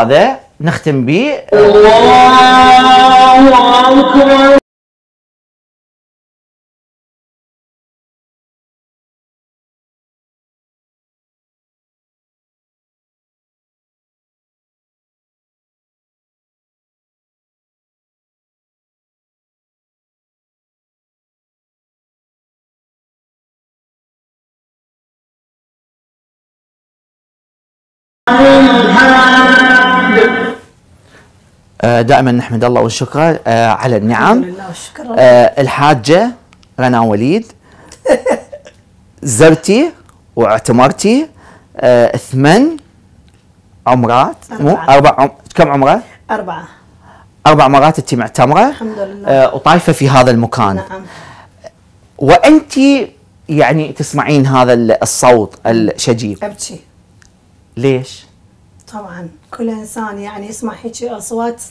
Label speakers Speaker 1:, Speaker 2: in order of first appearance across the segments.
Speaker 1: هذا نختم به. آه، دائما نحمد الله والشكر آه، على النعم.
Speaker 2: الحمد لله والشكر.
Speaker 1: آه، الحاجة رنا وليد. زرتي واعتمرتي آه، ثمان عمرات مو. أربع عم... كم عمره؟
Speaker 2: أربعة.
Speaker 1: أربع مرات أنت معتمرة.
Speaker 2: الحمد لله.
Speaker 1: آه، وطايفة في هذا المكان.
Speaker 2: نعم.
Speaker 1: وأنت يعني تسمعين هذا الصوت الشجيب.
Speaker 2: أبكي.
Speaker 1: ليش؟
Speaker 2: طبعا. كل إنسان يعني يسمع هيك أصوات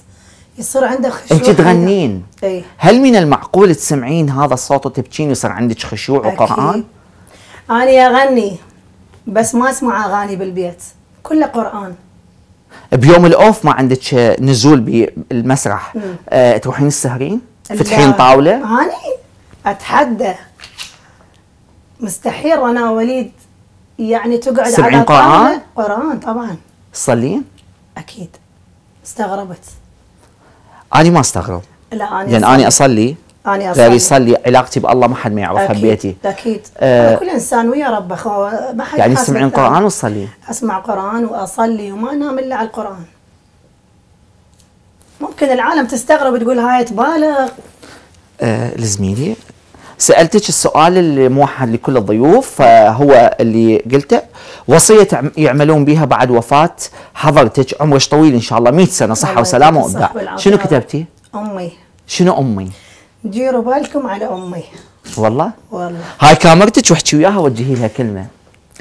Speaker 2: يصير عنده خشوع
Speaker 1: أنت تغنين.
Speaker 2: إي.
Speaker 1: هل من المعقول تسمعين هذا الصوت وتبكين ويصير عندك خشوع وقرآن؟
Speaker 2: أكيد. أنا أغني بس ما أسمع أغاني بالبيت كله قرآن.
Speaker 1: بيوم الأوف ما عندك نزول بالمسرح آه تروحين السهرين؟ تفتحين
Speaker 2: لا.
Speaker 1: طاولة؟
Speaker 2: أنا أتحدى. مستحيل أنا وليد يعني تقعد على
Speaker 1: قرآن؟
Speaker 2: طاولة. قرآن طبعا.
Speaker 1: تصلين؟
Speaker 2: أكيد. استغربت.
Speaker 1: أنا ما استغرب.
Speaker 2: لا أنا
Speaker 1: لأن أنا أصلي.
Speaker 2: أنا
Speaker 1: غير
Speaker 2: أصلي.
Speaker 1: يصلي علاقتي بالله ما حد ما يعرفها
Speaker 2: أكيد
Speaker 1: ببيتي.
Speaker 2: أكيد.
Speaker 1: آه،
Speaker 2: آه كل إنسان ويا ربه خو ما حد
Speaker 1: يعني تسمعين. قرآن وتصلين
Speaker 2: أسمع قرآن وأصلي وما أنام إلا على القرآن. ممكن العالم تستغرب وتقول هاي تبالغ.
Speaker 1: آه لزميلي سألتك السؤال اللي موحد لكل الضيوف فهو اللي قلته. وصية يعملون بها بعد وفاة حضرتك. عمرك طويل إن شاء الله. 100
Speaker 2: سنة صحة
Speaker 1: وسلامة
Speaker 2: وإبداع.
Speaker 1: شنو كتبتي؟
Speaker 2: أمي.
Speaker 1: شنو أمي؟
Speaker 2: ديروا بالكم على أمي.
Speaker 1: والله؟
Speaker 2: والله.
Speaker 1: هاي كاميرتك واحكي وياها وجهي لها كلمة.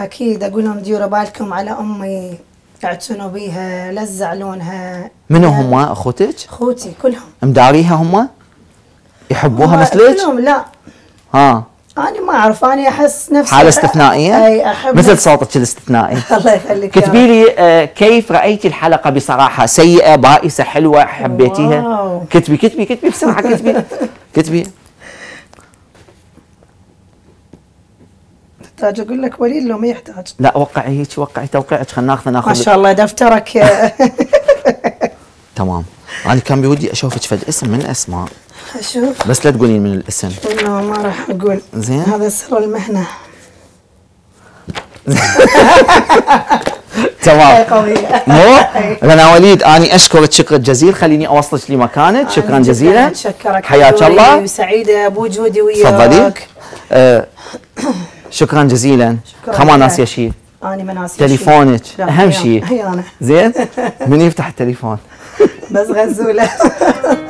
Speaker 2: أكيد أقول لهم ديروا بالكم على أمي. اعتنوا بيها لا تزعلونها.
Speaker 1: منو
Speaker 2: يا
Speaker 1: هم؟ أخوتك؟
Speaker 2: أخوتي كلهم.
Speaker 1: مداريها هم؟ يحبوها مثلك؟
Speaker 2: كلهم لا.
Speaker 1: ها.
Speaker 2: أنا ما أعرف أنا أحس نفسي
Speaker 1: حالة استثنائية؟
Speaker 2: أي أحب
Speaker 1: مثل. صوتك الاستثنائي
Speaker 2: الله يخليك
Speaker 1: كتبي لي آه، كيف رأيتي الحلقة بصراحة؟ سيئة بائسة حلوة حبيتيها؟
Speaker 2: واو.
Speaker 1: كتبي كتبي كتبي بسرعة كتبي. كتبي.
Speaker 2: تحتاج أقول لك وليد لو ما يحتاج.
Speaker 1: لا وقعي هيك وقعي توقعك خلينا ناخذ
Speaker 2: ما
Speaker 1: ناخذ
Speaker 2: شاء الله دفترك
Speaker 1: تمام. أنا كان بودي أشوفك فد اسم من أسماء.
Speaker 2: أشوف.
Speaker 1: بس لا تقولين من الاسم.
Speaker 2: لا ما راح أقول.
Speaker 1: زين.
Speaker 2: هذا سر المهنة.
Speaker 1: تمام. مو؟ رنا وليد أني أشكرك. شكر جزيل خليني أوصلك لمكانك. شكرا
Speaker 2: أنا
Speaker 1: جزيلا.
Speaker 2: أتشكرك
Speaker 1: حياك الله.
Speaker 2: وسعيدة بوجودي وياك.
Speaker 1: تفضلي. آه شكرا جزيلا.
Speaker 2: شكراً.
Speaker 1: خما
Speaker 2: لك.
Speaker 1: ناس يا شيء
Speaker 2: أنا ما ناسي
Speaker 1: تليفونك.
Speaker 2: أهم
Speaker 1: شيء زين. من يفتح التليفون؟
Speaker 2: بس غزولة.